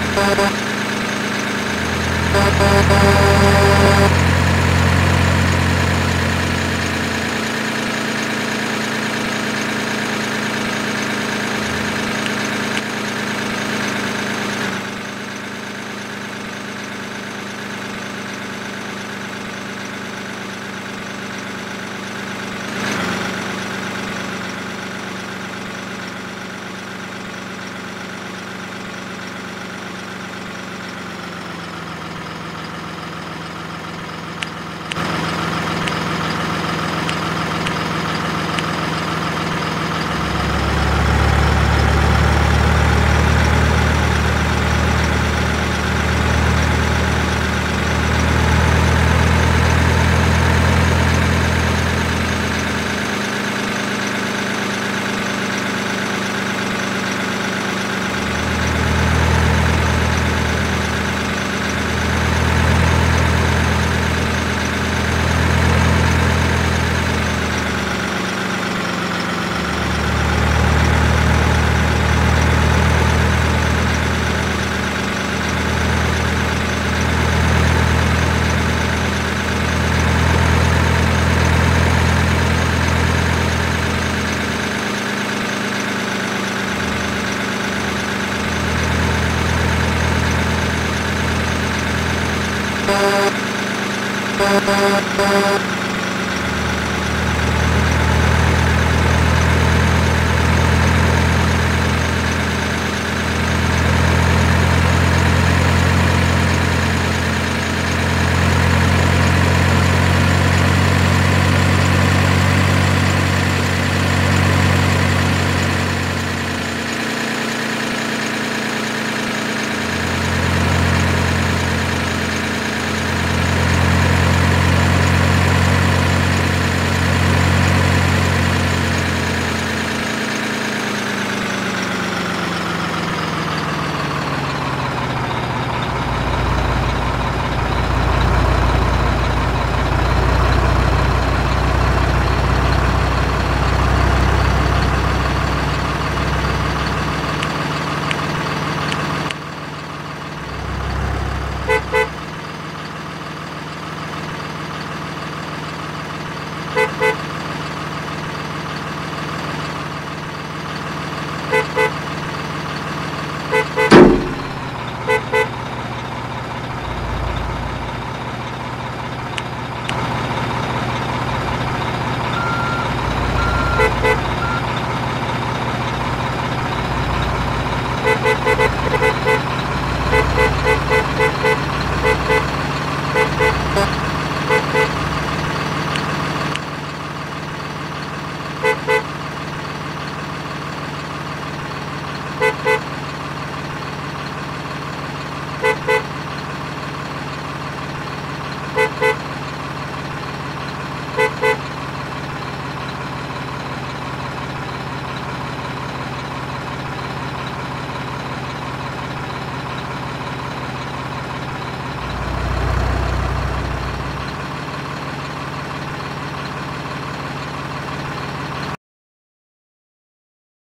Thank you. You.